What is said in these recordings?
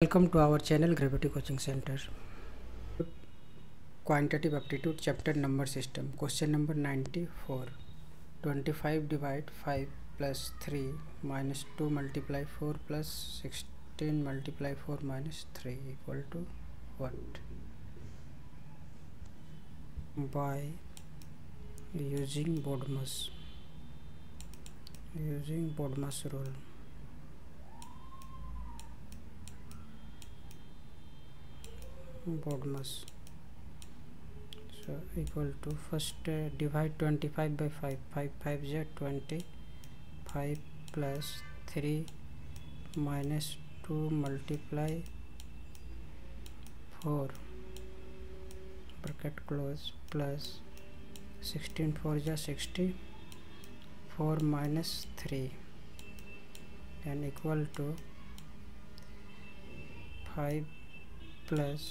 Welcome to our channel Gravity Coaching Center. Quantitative aptitude chapter number system. Question number 94. 25 divide 5 plus 3 minus 2 multiply 4 plus 16 multiply 4 minus 3 equal to what? By using Bodmer's rule. BODMAS so equal to first divide twenty five by five five five J twenty five plus three minus two multiply four bracket close plus sixteen four J sixty four minus three and equal to five plus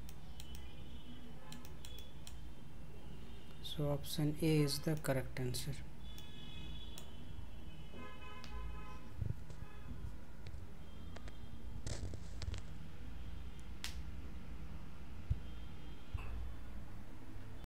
so option a is the correct answer